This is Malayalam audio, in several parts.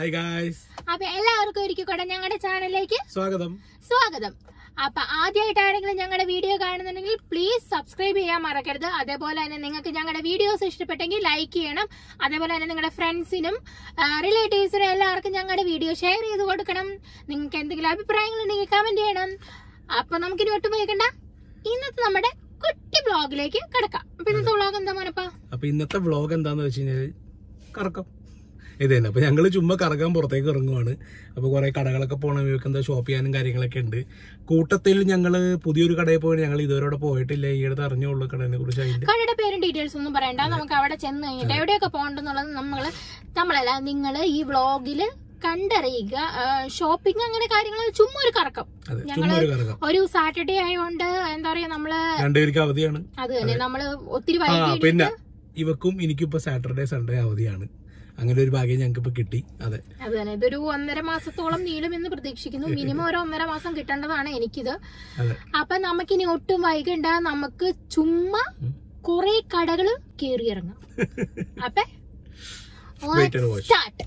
ഹായ് ഗായ്സ് അപ്പൊ എല്ലാവർക്കും ഒരിക്കൽ കൂടെ ഞങ്ങളുടെ ചാനലിലേക്ക് സ്വാഗതം. സ്വാഗതം. അപ്പൊ ആദ്യമായിട്ട് ആരെങ്കിലും ഞങ്ങളുടെ വീഡിയോ കാണുന്നുണ്ടെങ്കിൽ പ്ലീസ് സബ്സ്ക്രൈബ് ചെയ്യാൻ മറക്കരുത്. അതേപോലെ തന്നെ നിങ്ങൾക്ക് ഞങ്ങളുടെ വീഡിയോസ് ഇഷ്ടപ്പെട്ടെങ്കിൽ ലൈക്ക് ചെയ്യണം. അതേപോലെ തന്നെ നിങ്ങളുടെ ഫ്രണ്ട്സിനും റിലേറ്റീവ്സിനും എല്ലാവർക്കും ഞങ്ങളുടെ വീഡിയോ ഷെയർ ചെയ്ത് കൊടുക്കണം. നിങ്ങൾക്ക് എന്തെങ്കിലും അഭിപ്രായങ്ങൾ ഉണ്ടെങ്കിൽ കമന്റ് ചെയ്യണം. അപ്പൊ നമുക്കിനി ഒട്ടും പോയിക്കണ്ട ഇന്നത്തെ നമ്മുടെ കുട്ടി ബ്ലോഗിലേക്ക് കിടക്കാം. അപ്പൊ ഇന്നത്തെ വ്ളോഗ് എന്താ മോനപ്പാ? അപ്പൊ ഇന്നത്തെ വ്ളോഗ് എന്താന്ന് വെച്ച് കഴിഞ്ഞാൽ കറക്കം. ഇത് തന്നെ അപ്പോൾ ഞങ്ങൾ ചുമ്മാ കറങ്ങാൻ പുറത്തേക്ക് ഇറങ്ങുവാണ്. അപ്പോൾ കുറേ കടകളൊക്കെ പോകണം ഇവർക്ക് എന്താ ഷോപ്പ് ചെയ്യാനും കാര്യങ്ങളൊക്കെ ഉണ്ട്. കൂട്ടത്തിൽ ഞങ്ങൾ പുതിയൊരു കടയിൽ പോയി ഞങ്ങൾ ഇതുവരെ പോയിട്ടില്ല. ഈ അടുത്ത് അറിഞ്ഞുള്ളൂ കടനെ കുറിച്ച് അതിന്റെ. കടയുടെ പേരും ഡീറ്റെയിൽസ് ഒന്നും പറയണ്ട. നമുക്ക് അവിടെ ചെന്ന് കഴിഞ്ഞിട്ട് എവിടെയൊക്കെ പോകണ്ടെന്നുള്ളത് നമ്മൾ നമ്മളല്ല നിങ്ങൾ ഈ വ്ളോഗിൽ കണ്ടറിയുക. ഷോപ്പിംഗ് അങ്ങനെ കാര്യങ്ങൾ ചുമ്മാ ഒരു കറക്കം. ഞങ്ങൾ ഒരു സാറ്റർഡേ ആയതുകൊണ്ട് എന്താ പറയാ നമ്മൾ രണ്ടുപേർക്ക് അവധിയാണ്. അത് തന്നെ. നമ്മൾ ഒത്തിരി വൈകി പിന്നെ ഇവക്കും എനിക്കിപ്പോ സാറ്റർഡേ സൺഡേ അവധിയാണ്. അങ്ങനെ ഒരു ഭാഗ്യം ഞങ്ങൾക്ക് ഇപ്പൊ കിട്ടി. അതെ. അത് തന്നെ. ഇതൊരു ഒന്നര മാസത്തോളം നീളുമെന്ന് പ്രതീക്ഷിക്കുന്നു. മിനിമം ഒരു ഒന്നര മാസം കിട്ടേണ്ടതാണ് എനിക്കിത്. അപ്പൊ നമുക്കിനി ഒട്ടും വൈകണ്ട. നമുക്ക് ചുമ്മാ. കുറെ കടകൾ കേറി ഇറങ്ങാം അപ്പൊ. സ്റ്റാർട്ട്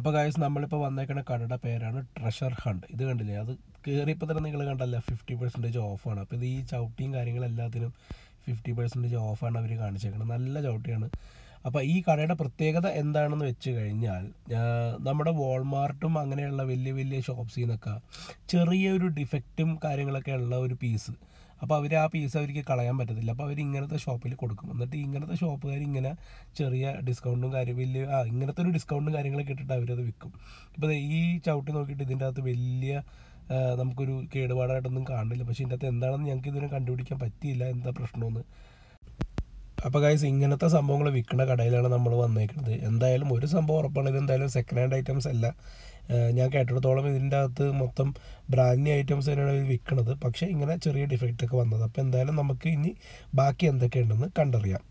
അപ്പോൾ ഗായസ് നമ്മളിപ്പോൾ വന്നേക്കുന്ന കടയുടെ പേരാണ് ട്രഷർ ഹണ്ട് ഇത് കണ്ടില്ലേ? അത് കയറിയപ്പോൾ തന്നെ നിങ്ങൾ കണ്ടല്ല? ഫിഫ്റ്റി പെർസെന്റേജ് ഓഫാണ് അപ്പോൾ ഇത് ഈ ചവിട്ടിയും കാര്യങ്ങളെല്ലാത്തിനും ഫിഫ്റ്റി പെർസെന്റേജ് ഓഫാണ് അവർ കാണിച്ചേക്കുന്നത് നല്ല ചവിട്ടിയാണ്. അപ്പോൾ ഈ കടയുടെ പ്രത്യേകത എന്താണെന്ന് വെച്ച് കഴിഞ്ഞാൽ നമ്മുടെ വാൾമാർട്ടും അങ്ങനെയുള്ള വലിയ വലിയ ഷോപ്സിൽ നിന്നൊക്കെ ചെറിയൊരു ഡിഫക്റ്റും കാര്യങ്ങളൊക്കെ ഉള്ള ഒരു പീസ് അപ്പോൾ അവർ ആ പീസ് അവർക്ക് കളയാൻ പറ്റത്തില്ല. അപ്പോൾ അവർ ഇങ്ങനത്തെ ഷോപ്പിൽ കൊടുക്കും. എന്നിട്ട് ഇങ്ങനത്തെ ഷോപ്പുകാർ ഇങ്ങനെ ചെറിയ ഡിസ്കൗണ്ടും കാര്യം വലിയ ആ ഇങ്ങനത്തെ ഒരു ഡിസ്കൗണ്ടും കാര്യങ്ങളൊക്കെ ഇട്ടിട്ട് അവരത് വിൽക്കും ഇപ്പോൾ ഈ ചവിട്ടി നോക്കിയിട്ട് ഇതിന്റെ അകത്ത് വലിയ നമുക്കൊരു കേടുപാടായിട്ടൊന്നും കാണില്ല. പക്ഷേ ഇതിന്റെ അകത്ത് എന്താണെന്ന് ഞങ്ങൾക്ക് ഇതിനെ കണ്ടുപിടിക്കാൻ പറ്റിയില്ല. എന്താ പ്രശ്നമെന്ന് അപ്പോൾ ഗൈസ് ഇങ്ങനത്തെ സംഭവങ്ങൾ വിൽക്കുന്ന കടയിലാണ് നമ്മൾ വന്നേക്കുന്നത് എന്തായാലും ഒരു സംഭവം ഉറപ്പാണ്. ഇത് എന്തായാലും സെക്കൻഡ് ഹാൻഡ് ഐറ്റംസ് അല്ല. ഞാൻ കേട്ടിടത്തോളം ഇതിന്റെ അകത്ത് മൊത്തം ബ്രാൻഡ് ഐറ്റംസ് തന്നെയാണ് ഇത് വിൽക്കുന്നത് പക്ഷേ ഇങ്ങനെ ചെറിയ ഡിഫക്റ്റ് ഒക്കെ വന്നത്. അപ്പോൾ എന്തായാലും നമുക്ക് ഇനി ബാക്കി എന്തൊക്കെയുണ്ടെന്ന് കണ്ടറിയാം.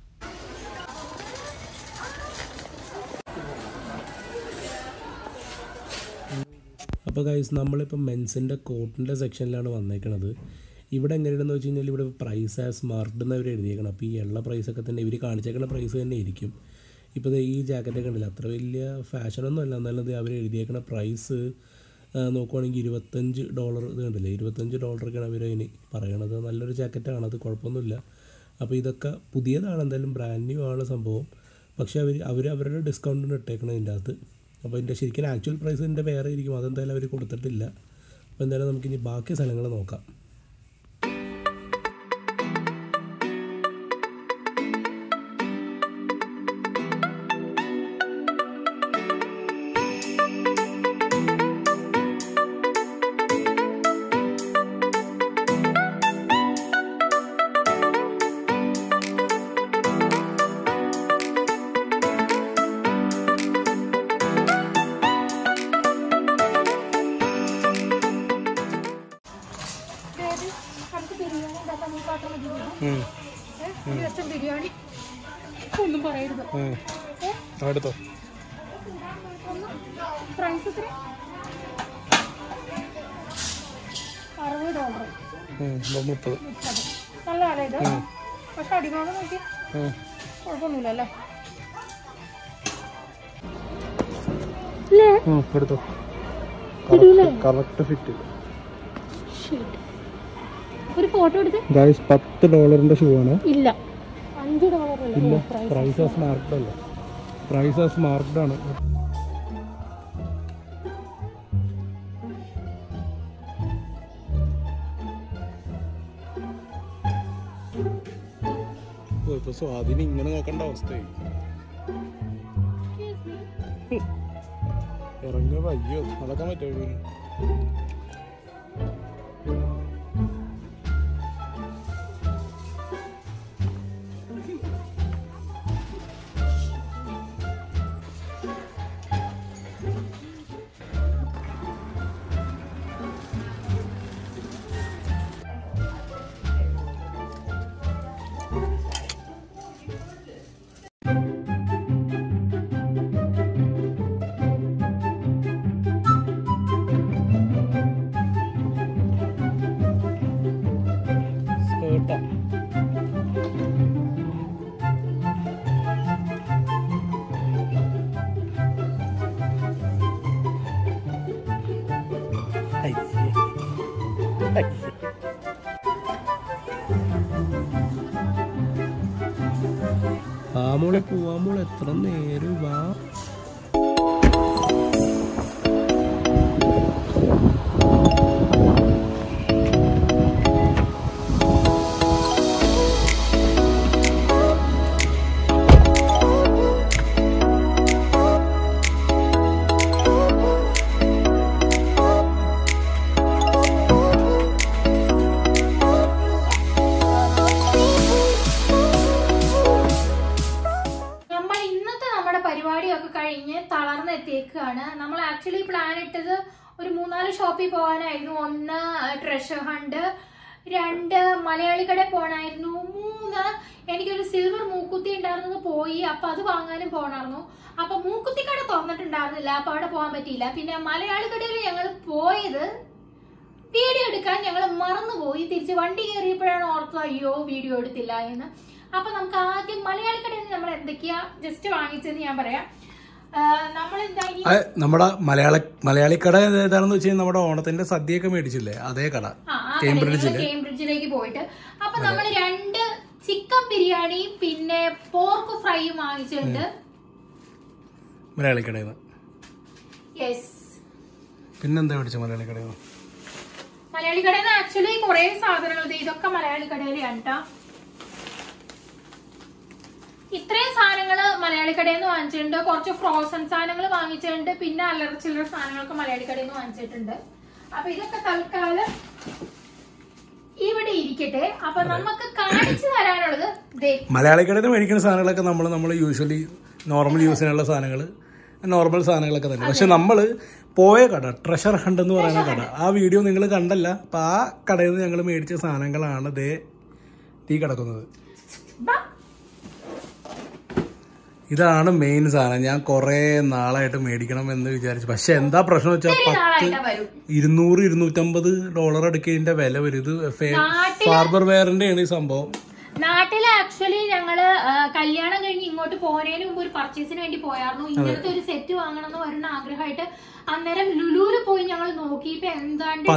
അപ്പോൾ ഗൈസ് നമ്മളിപ്പോൾ മെൻസിന്റെ കോട്ടിന്റെ സെക്ഷനിലാണ് വന്നേക്കണത്. ഇവിടെ എങ്ങനെയാണെന്ന് വെച്ച് കഴിഞ്ഞാൽ ഇവിടെ പ്രൈസ് ആസ് മാർട്ട് എന്ന് അവർ എഴുതിയേക്കണം അപ്പോൾ ഈ ഉള്ള പ്രൈസൊക്കെ തന്നെ ഇവർ കാണിച്ചേക്കുന്ന പ്രൈസ് തന്നെ ഇരിക്കും ഇപ്പോൾ ഈ ജാക്കറ്റൊക്കെ കണ്ടില്ല? അത്ര വലിയ ഫാഷനൊന്നും അല്ല. എന്നാലും അത് അവർ എഴുതിയേക്കുന്ന പ്രൈസ് നോക്കുവാണെങ്കിൽ ഇരുപത്തഞ്ച് ഡോളർ ഇത് കണ്ടില്ലേ? ഇരുപത്തഞ്ച് ഡോളറൊക്കെയാണ് അവർ അതിന് പറയണത്. നല്ലൊരു ജാക്കറ്റാണ് അത് കുഴപ്പമൊന്നുമില്ല. അപ്പോൾ ഇതൊക്കെ പുതിയതാണ്. എന്തായാലും ബ്രാൻഡ് ന്യൂ ആണ് സംഭവം. പക്ഷേ അവർ അവർ അവരുടെ ഡിസ്കൗണ്ടിന് ഇട്ടേക്കണം ഇതിന്റെ അകത്ത്. അപ്പോൾ ഇതിന്റെ ശരിക്കും ആക്ച്വൽ പ്രൈസ് ഇതിന്റെ വേറെ ഇരിക്കും. അതെന്തായാലും അവർ കൊടുത്തിട്ടില്ല. അപ്പോൾ എന്തായാലും നമുക്കിനി ബാക്കി സ്ഥലങ്ങൾ നോക്കാം. അറുപത് ഡോളർ മുപ്പത്. മുപ്പത്. നല്ല വില ഇത്. പക്ഷെ അടിഭാഗം നോക്കി. കുഴപ്പമൊന്നുമില്ല അല്ലേ എടുത്തോ. ഇടൂലേ? കറക്റ്റ് ഫിറ്റ് ഷീറ്റ് ഒരു ഫോട്ടോ എടുത്ത്? ഗൈസ് 10 ഡോളറിന്റെ ഷൂ ആണ്. ഇല്ല. 5 ഡോളർ ഇല്ല അല്ലേ പ്രൈസ് പ്രൈസ് ആസ് മാർക്ക്ഡ് അല്ല. പ്രൈസ് ആസ് മാർക്ക്ഡ് ആണ്. ഓ ഇപ്പൊ സ്വാധീനം ഇങ്ങനെ നോക്കേണ്ട അവസ്ഥയായി. ഇറങ്ങിയ വയ്യോ? നടക്കാൻ പറ്റുമോ ആമോളെ പോവാമോൾ എത്ര നേരം വാ. പോണായിരുന്നു. മൂന്ന് എനിക്കൊരു സിൽവർ മൂക്കുത്തി ഉണ്ടായിരുന്നത് പോയി. അപ്പൊ അത് വാങ്ങാനും പോണായിരുന്നു. അപ്പൊ മൂക്കുത്തി കട തുറന്നിട്ടുണ്ടായിരുന്നില്ല. അപ്പൊ അവിടെ പോകാൻ പറ്റിയില്ല. പിന്നെ മലയാളി കടയിൽ ഞങ്ങൾ പോയത് വീഡിയോ എടുക്കാൻ ഞങ്ങൾ മറന്നുപോയി. തിരിച്ച് വണ്ടി കയറിയപ്പോഴാണ് ഓർത്തത് അയ്യോ വീഡിയോ എടുത്തില്ല എന്ന്. അപ്പൊ നമുക്ക് ആദ്യം മലയാളി കടയിൽ നിന്ന് നമ്മൾ എന്തൊക്കെയാ ജസ്റ്റ് വാങ്ങിച്ചെന്ന് ഞാൻ പറയാം. നമ്മുടെ മലയാള മലയാളി കട ഏതാണെന്ന് വെച്ചാൽ കഴിഞ്ഞാൽ നമ്മുടെ ഓണത്തിന്റെ സദ്യയൊക്കെ മേടിച്ചില്ലേ? അതേ കട. കേംബ്രിഡ്ജിൽ പോയിട്ട്. അപ്പൊ നമ്മൾ രണ്ട് ചിക്കൻ ബിരിയാണി പിന്നെ പോർക്ക് ഫ്രൈയും വാങ്ങിച്ചിട്ടുണ്ട്. മലയാളി കടയിൽ യെസ് പിന്നെന്താ മേടിച്ചത് മലയാളി കടയിൽ മലയാളി കടയിൽ നിന്ന് ആക്ച്വലി കുറെ സാധനങ്ങൾ ഇതൊക്കെ മലയാളി കടയിലാണ് കേട്ടോ ഇത്രയും സാധനങ്ങൾ മലയാളി കടയിൽ നിന്ന് വാങ്ങിച്ചിട്ടുണ്ട്. കുറച്ച് ഫ്രോസൺ സാധനങ്ങൾ വാങ്ങിച്ചിട്ടുണ്ട്. പിന്നെ അല്ലറ ചില്ലറ സാധനങ്ങളൊക്കെ മലയാളി കടയിൽ നിന്ന് വാങ്ങിച്ചിട്ടുണ്ട്. അപ്പൊ ഇതൊക്കെ തൽക്കാലം ഇരിക്കട്ടെ. അപ്പൊ നമുക്ക് കാണിച്ചു തരാനുള്ളത് ദേ. മലയാളി കടയിൽ നിന്ന് മേടിക്കുന്ന സാധനങ്ങളൊക്കെ നമ്മൾ നമ്മൾ യൂഷ്വലി നോർമൽ യൂസിനുള്ള സാധനങ്ങൾ നോർമൽ സാധനങ്ങളൊക്കെ തന്നെ. പക്ഷെ നമ്മൾ പോയ കട ട്രഷർ ഹണ്ട് എന്ന് പറയുന്ന കട. ആ വീഡിയോ നിങ്ങൾ കണ്ടല്ല. അപ്പൊ ആ കടയിൽ നിന്ന് ഞങ്ങൾ മേടിച്ച സാധനങ്ങളാണ് ദേ തീ കിടക്കുന്നത്. ഇതാണ് മെയിൻ സാധനം. ഞാൻ കുറേ നാളായിട്ട് മേടിക്കണം എന്ന് വിചാരിച്ചു. പക്ഷെ എന്താ പ്രശ്നം വെച്ചാൽ പത്ത് ഇരുന്നൂറ് ഇരുന്നൂറ്റമ്പത് ഡോളർ അടുക്കിന്റെ വില വരും. ഇത് ഫാർബർ വെയറിന്റെ ആണ് ഈ സംഭവം. നാട്ടിൽ ആക്ച്വലി ഞങ്ങൾ കല്യാണം കഴിഞ്ഞ് ഇങ്ങോട്ട് പോകുന്നതിന് മുമ്പ് ഒരു പർച്ചേസിന് വേണ്ടി പോയായിരുന്നു. ഇങ്ങനത്തെ ഒരു സെറ്റ് വാങ്ങണം എന്ന് വരുന്ന ആഗ്രഹമായിട്ട് അന്നേരം ലുലുവിൽ പോയി ഞങ്ങൾ നോക്കി ഇപ്പൊ എന്താണ്ട്.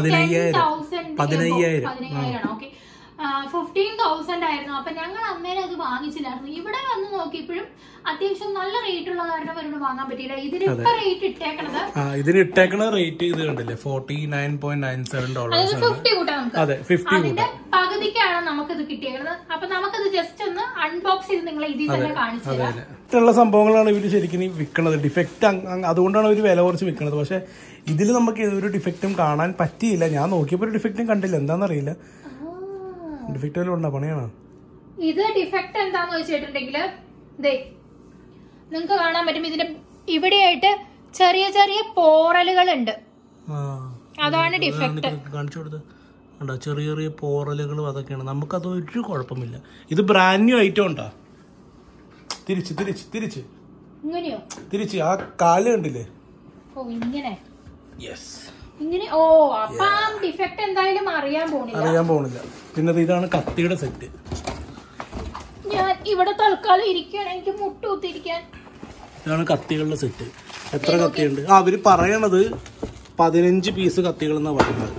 തൗസൻഡ്. പതിനയ്യായിരം. ഓക്കെ ഫിഫ്റ്റീൻ തൗസൻഡ് ആയിരുന്നു. അപ്പൊ ഞങ്ങൾ അന്നേരം അത് വാങ്ങിച്ചില്ലായിരുന്നു. ഇവിടെ വന്ന് നോക്കിയപ്പോഴും അത്യാവശ്യം നല്ല റേറ്റ് ഉള്ള കാരണം അവരോട് വാങ്ങാൻ പറ്റിയില്ല ഇതിന് ഇപ്പൊ റേറ്റ് ഇട്ടേക്കണത് ഇതിന് ഇട്ടേക്കണ റേറ്റ് ഇത് കണ്ടില്ലേ? Forty nine point nine seven dollar fifty കൂട്ടാ നമുക്ക്. അതിന്റെ പകുതിക്കാണ് നമുക്കിത് കിട്ടിയത് അപ്പൊ നമുക്കത് ജസ്റ്റ് ഒന്ന് അൺബോക്സ് ചെയ്ത് നിങ്ങളെ ഇതിൽ തന്നെ കാണിച്ചു തരാം. സംഭവങ്ങളാണ് ഇവർ ശരിക്കും വിൽക്കുന്നത് ഡിഫക്റ്റ് അതുകൊണ്ടാണ് ഒരു വില കുറച്ച് വിൽക്കുന്നത് പക്ഷെ ഇതിൽ നമുക്ക് ഒരു ഡിഫക്റ്റും കാണാൻ പറ്റിയില്ല. ഞാൻ നോക്കിയപ്പോൾ ഒരു ഡിഫക്റ്റും കണ്ടില്ല. എന്താണെന്നറിയില്ല. ഡിഫക്റ്റ് ഉണ്ടോ പണിയാണോ? ഇത് ഡിഫക്റ്റ് എന്താന്ന് വെച്ചിട്ടുണ്ടെങ്കിൽ ദേ നിങ്ങൾക്ക് കാണാൻ പറ്റും ഇതിന്റെ ഇവിടെയായിട്ട് ചെറിയ ചെറിയ പോറലുകൾ ഉണ്ട് അതാണ് ഡിഫക്റ്റ് കാണിച്ചു കൊടുത്ത് ഉണ്ടോ ചെറിയ ചെറിയ പോറലുകളും അതൊക്കെയാണ്. നമുക്കത് ഒരു കുഴപ്പമില്ല. ഇത് ബ്രാൻഡ് ന്യൂ ഐറ്റം ഉണ്ടോ? തിരിച്ച് തിരിച്ച് തിരിച്ച്. തിരിച്ച് ആ കാൽ കണ്ടില്ലേ? ഓ ഇങ്ങനെ. യെസ് ഇങ്ങനെ ഓ അപ്പൊ ആ ഡിഫക്റ്റ് എന്തായാലും അറിയാൻ പോണില്ല. അറിയാൻ പോണില്ല. പിന്നെ ഇതാണ് കത്തിയുടെ സെറ്റ് ഞാൻ ഇവിടെ തൽക്കാലം ഇരിക്കുകയാണ്. എനിക്ക് മുട്ടുകുത്തിരിക്കാൻ ഇതാണ് കത്തികളുടെ സെറ്റ് എത്ര കത്തിയുണ്ട്? ആ അവർ പറയണത് പതിനഞ്ച് പീസ് കത്തികൾ എന്നാ പറയുന്നത്.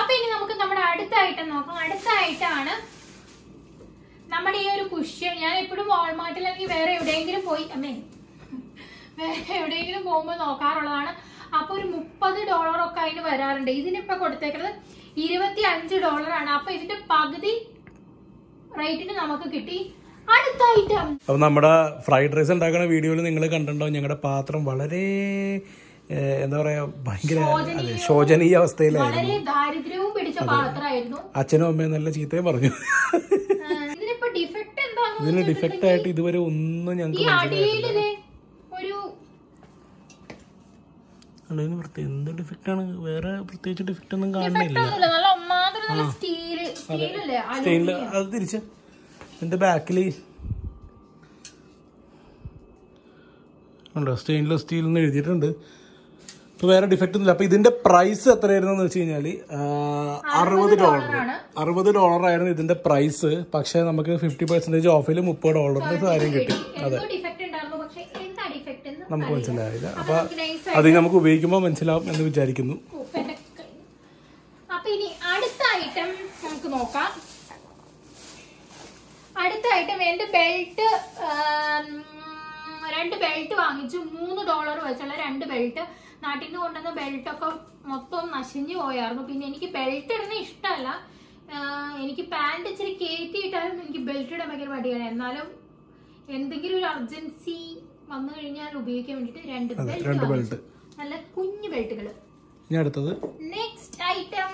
അപ്പൊ ഇനി നമുക്ക് നമ്മുടെ അടുത്ത ഐറ്റം നോക്കാം. അടുത്ത ഐറ്റമാണ് നമ്മുടെ ഈ ഒരു കുഷ്യൻ ഞാൻ എപ്പോഴും വാൾമാർട്ടിൽ അല്ലെങ്കിൽ വേറെ എവിടെയെങ്കിലും പോയി അമ്മേ വേറെ എവിടെയെങ്കിലും പോകുമ്പോൾ നോക്കാറുള്ളതാണ്. അപ്പൊ ഒരു മുപ്പത് ഒക്കെ അതിന് വരാറുണ്ട്. ഇതിനിപ്പോ കൊടുത്തേക്കുന്നത് ഇരുപത്തി അഞ്ച് ഡോളറാണ് അപ്പൊ ഇതിന്റെ പകുതി റേറ്റിന് നമുക്ക് കിട്ടി. അടുത്ത ഐറ്റം അപ്പൊ നമ്മുടെ ഫ്രൈഡ് റൈസ് ഉണ്ടാക്കുന്ന വീഡിയോയിൽ നിങ്ങൾ കണ്ടിട്ടുണ്ടാവും ഞങ്ങളുടെ പാത്രം വളരെ എന്താ പറയാ ഭയങ്കര ശോചനീയ അവസ്ഥയിലായിരുന്നു. ദാരിദ്ര്യവും പിടിച്ച പാത്രമായിരുന്നു. അച്ഛനും അമ്മയും നല്ല ചീത്തയും പറഞ്ഞു. ഇതിന് ഡിഫക്റ്റ് ആയിട്ട് ഇതുവരെ ഒന്നും ഞങ്ങൾക്ക് പ്രത്യേക എന്ത് ഡിഫക്റ്റ് ആണ്? വേറെ പ്രത്യേകിച്ച് ഡിഫക്റ്റ് ഒന്നും കാണുന്നില്ല സ്റ്റീൽ അത് തിരിച്ച് ഇതിന്റെ ബാക്കിൽ ഉണ്ടോ? സ്റ്റെയിൻലെസ് സ്റ്റീൽ എന്ന് എഴുതിയിട്ടുണ്ട്. ഇപ്പൊ വേറെ ഡിഫക്റ്റ് ഒന്നുമില്ല. അപ്പൊ ഇതിന്റെ പ്രൈസ് എത്രയായിരുന്നു എന്ന് വെച്ച് കഴിഞ്ഞാൽ അറുപത് ഡോളർ അറുപത് ഡോളർ ആയിരുന്നു ഇതിന്റെ പ്രൈസ് പക്ഷേ നമുക്ക് ഫിഫ്റ്റി പെർസെന്റേജ് ഓഫിൽ മുപ്പത് ഡോളറിന്റെ സാധനം കിട്ടി. അതെ. നമുക്ക് മനസ്സിലായില്ല. അപ്പൊ നമുക്ക് അത് നമുക്ക് ഉപയോഗിക്കുമ്പോൾ മനസ്സിലാവും എന്ന് വിചാരിക്കുന്നു. അപ്പൊ ഇനി അടുത്ത ഐറ്റം നമുക്ക് നോക്കാം. ഐറ്റം എന്റെ ബെൽറ്റ് രണ്ട് ബെൽറ്റ് വാങ്ങിച്ചു. മൂന്ന് ഡോളർ വെച്ചുള്ള രണ്ട് ബെൽറ്റ് നാട്ടിൽ നിന്ന് കൊണ്ടുവന്ന ബെൽറ്റൊക്കെ മൊത്തം നശിഞ്ഞു പോയായിരുന്നു. പിന്നെ എനിക്ക് ബെൽറ്റ് ഇടുന്ന ഇഷ്ടമല്ല. എനിക്ക് പാന്റ് ഇച്ചിരി കയറ്റിയിട്ടാലും എനിക്ക് ബെൽറ്റ് ഇടാൻ ഭയങ്കര മടിയാണ്. എന്നാലും എന്തെങ്കിലും ഒരു അർജൻസി വന്നു കഴിഞ്ഞാൽ ഉപയോഗിക്കാൻ വേണ്ടിട്ട് രണ്ട് ബെൽറ്റ് ബെൽറ്റ് നല്ല കുഞ്ഞു ബെൽറ്റുകൾ ഇനി അടുത്തത്. നെക്സ്റ്റ് ഐറ്റം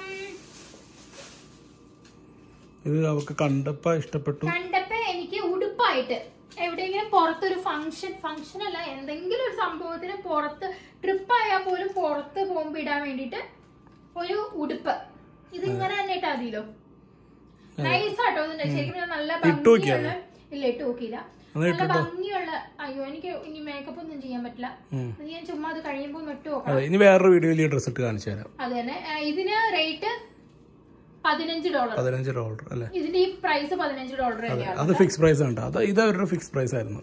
ഇത് അവർക്ക് കണ്ടപ്പോ ഇഷ്ടപ്പെട്ടു. എനിക്ക് ഉടുപ്പായിട്ട് എവിടെയെങ്കിലും പുറത്തൊരു ഫംഗ്ഷൻ ഫംഗ്ഷൻ അല്ല എന്തെങ്കിലും ഒരു സംഭവത്തിന് പുറത്ത് ട്രിപ്പ് ആയാൽ പോലും പുറത്ത് പോകുമ്പോ ഇടാൻ വേണ്ടിട്ട് ഒരു ഉടുപ്പ്. ഇതിങ്ങനെ തന്നെ ഇട്ടാ മതിയല്ലോ. നൈസ് ആട്ടോ ശരിക്കും നല്ല ഭംഗിയുള്ള ഇല്ല ഇട്ട് നോക്കിയില്ല. നല്ല ഭംഗിയുള്ള അയ്യോ എനിക്ക് ഇനി മേക്കപ്പ് ഒന്നും ചെയ്യാൻ പറ്റില്ല. ഞാൻ ചുമ്മാ അത് കഴിയുമ്പോ ഇട്ട് നോക്കാം ഇനി വേറൊരു വീഡിയോയിൽ ഈ ഡ്രസ് ഇട്ട് കാണിച്ചു തരാം. അത് തന്നെ. ഇതിന് റേറ്റ് പതിനഞ്ച് ഡോളർ. പതിനഞ്ച് ഡോളർ അല്ലേ? ഇതിന്റെ ഈ പ്രൈസ് പതിനഞ്ച് ഡോളർ അത് ഫിക്സ് പ്രൈസ് ഉണ്ട് അത് ഇത് അവരുടെ ഫിക്സ് പ്രൈസ് ആയിരുന്നു.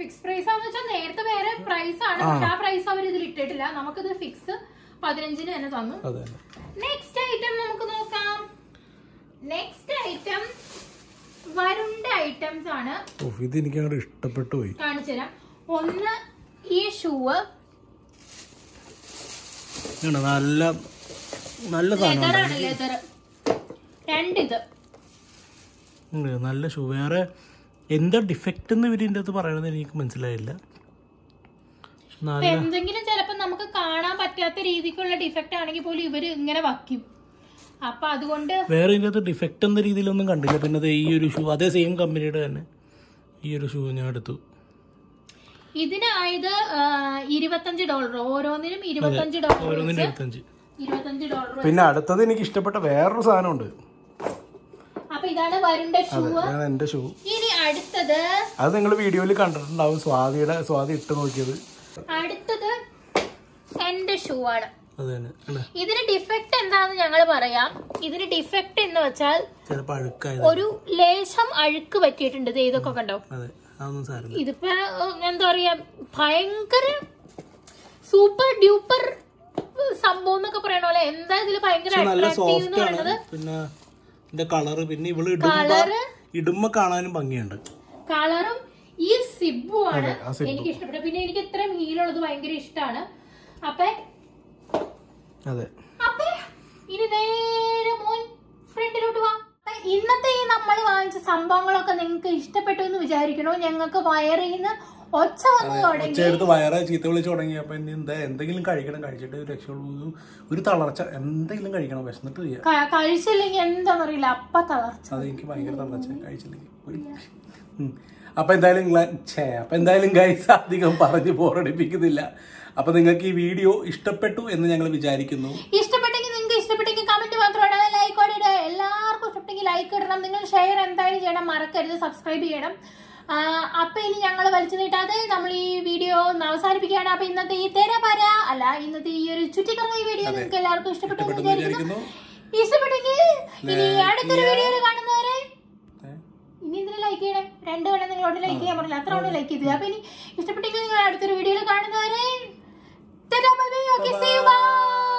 ഫിക്സ് പ്രൈസ് ആണെന്ന് വെച്ചാൽ നേരത്തെ വേറെ പ്രൈസ് ആണ്. പക്ഷെ ആ പ്രൈസ് അവർ ഇതിൽ ഇട്ടിട്ടില്ല. നമുക്കിത് ഫിക്സ് പതിനഞ്ചിന് തന്നെ തന്നു. നെക്സ്റ്റ് ഐറ്റം നമുക്ക് നോക്കാം. നെക്സ്റ്റ് ഐറ്റം വരുണ്ട ഐറ്റംസ് ആണ്. ഇത് എനിക്ക് അങ്ങോട്ട് ഇഷ്ടപ്പെട്ടു പോയി. കാണിച്ചു തരാം. ഒന്ന് ഈ ഷൂവ് നല്ല നല്ല സാധനം രണ്ടിത്. നല്ല ഷൂ വേറെ എന്താ ഡിഫക്റ്റ് എന്ന് ഇവർ ഇതിന്റെ അകത്ത് പറയണത് എനിക്ക് മനസ്സിലായില്ല. എന്തെങ്കിലും ചിലപ്പോ നമുക്ക് കാണാൻ പറ്റാത്ത രീതിക്കുള്ള ഡിഫക്റ്റ് ആണെങ്കിൽ പോലും ഇവർ ഇങ്ങനെ വയ്ക്കും. അപ്പൊ അതുകൊണ്ട് വേറെ ഇതിനകത്ത് അകത്ത് ഡിഫക്റ്റ് എന്ന രീതിയിലൊന്നും കണ്ടില്ല. പിന്നെ ദേ ഈ ഒരു ഷൂ അതേ സെയിം കമ്പനിയുടെ തന്നെ ഈ ഒരു ഷൂ ഞാൻ എടുത്തു. ഇതിനായത് ഇരുപത്തഞ്ച് ഡോളർ ഓരോന്നിനും ഇരുപത്തഞ്ച് ഡോളർ ഓരോന്നിനും ഇരുപത്തഞ്ച്. ഡോളർ പിന്നെ അടുത്തത് എനിക്ക് ഇഷ്ടപ്പെട്ട വേറൊരു സാധനമുണ്ട്. ഇതാണ് വരുണ്ട ഷൂ ഷൂ ഇനി അടുത്തത്. അത് നിങ്ങൾ വീഡിയോയിൽ കണ്ടിട്ടുണ്ടാവും സ്വാതിയുടെ സ്വാതി ഇട്ട് നോക്കിയത്. അടുത്തത് എന്റെ ഷൂ ആണ്. ഇതിന് ഡിഫക്റ്റ് എന്താന്ന് ഞങ്ങൾ പറയാം. ഇതിന് ഡിഫക്റ്റ് എന്ന് വെച്ചാൽ ഒരു ലേശം അഴുക്ക് പറ്റിയിട്ടുണ്ട്. ഇതൊക്കെ കണ്ടോ? ഇതിപ്പോ എന്താ പറയാ ഭയങ്കര സൂപ്പർ ഡ്യൂപ്പർ സംഭവം എന്നൊക്കെ പറയണ പോലെ എന്താ ഇതിൽ ഭയങ്കര അട്രാക്റ്റീവ് എന്ന് പറയുന്നത്? ഇതിന്റെ കളറ് പിന്നെ ഇവൾ ഇടുമ്പോ കാണാനും ഭംഗിയുണ്ട്. കളറും ഈ സിബു ആണ് എനിക്ക് ഇഷ്ടപ്പെട്ടത് പിന്നെ എനിക്ക് ഇത്രയും ഹീലുള്ളത് ഭയങ്കര ഇഷ്ടമാണ് അപ്പൊ അതെ. അപ്പൊ ഇനി നേരെ മോൻ ഫ്രണ്ടിലോട്ട് വാ. അപ്പൊ ഇന്നത്തെ ഈ നമ്മൾ വാങ്ങിച്ച സംഭവങ്ങളൊക്കെ നിങ്ങൾക്ക് ഇഷ്ടപ്പെട്ടു എന്ന് വിചാരിക്കണോ? ഞങ്ങൾക്ക് വയറിൽ നിന്ന് ഒച്ച വന്നു വയറ ചീത്ത വിളിച്ചു തുടങ്ങിയപ്പോ എന്താ എന്തെങ്കിലും കഴിക്കണം കഴിച്ചിട്ട് രക്ഷയുള്ളൂ. ഒരു തളർച്ച എന്തെങ്കിലും കഴിക്കണം വിശന്നിട്ട് കഴിച്ചില്ലെങ്കിൽ എന്താണെന്നറിയില്ല അപ്പ തളർച്ച. അത് എനിക്ക് ഭയങ്കര തളർച്ച. കഴിച്ചില്ലെങ്കിൽ അപ്പൊ എന്തായാലും ഛേ, അപ്പൊ എന്തായാലും ഗൈസ് അധികം പറഞ്ഞ് ബോറടിപ്പിക്കുന്നില്ല അപ്പൊ നിങ്ങൾക്ക് ഈ വീഡിയോ ഇഷ്ടപ്പെട്ടു എന്ന് ഞങ്ങൾ വിചാരിക്കുന്നു. ഇഷ്ടപ്പെട്ടെങ്കിൽ നിങ്ങൾക്ക് ഇഷ്ടപ്പെട്ടെങ്കിൽ കമന്റ് മാത്രമാണ്. ലൈക്ക് എല്ലാവർക്കും ഇഷ്ടപ്പെട്ടെങ്കിൽ ലൈക്ക് ഇടണം. നിങ്ങൾ ഷെയർ എന്തായാലും ചെയ്യണം. മറക്കരുത്. സബ്സ്ക്രൈബ് ചെയ്യണം. അപ്പൊ ഇനി ഞങ്ങൾ വലിച്ചു നീട്ടാതെ നമ്മൾ ഈ വീഡിയോ ഒന്ന് അവസാനിപ്പിക്കുകയാണ്. അപ്പൊ ഇന്നത്തെ ഈ തെരപര അല്ല ഇന്നത്തെ ഈ ഒരു ചുറ്റിക്കറങ്ങി വീഡിയോ നിങ്ങൾക്ക് എല്ലാവർക്കും ഇഷ്ടപ്പെട്ടു എന്ന് വിചാരിക്കുന്നു. വിചാരിക്കുന്നു. ഇഷ്ടപ്പെട്ടെങ്കിൽ ഇനി അടുത്തൊരു വീഡിയോയിൽ കാണുന്നവരെ ഇനി ഇതിന് ലൈക്ക് ചെയ്യണം? രണ്ട് വേണം നിങ്ങളോട് ലൈക്ക് ചെയ്യാൻ പറഞ്ഞില്ല. അത്ര കൊണ്ട് ലൈക്ക് ചെയ്തു അപ്പൊ ഇനി ഇഷ്ടപ്പെട്ടെങ്കിൽ നിങ്ങൾ അടുത്തൊരു വീഡിയോയിൽ കാണുന്നവരെ ഓക്കെ സീ യു ബൈ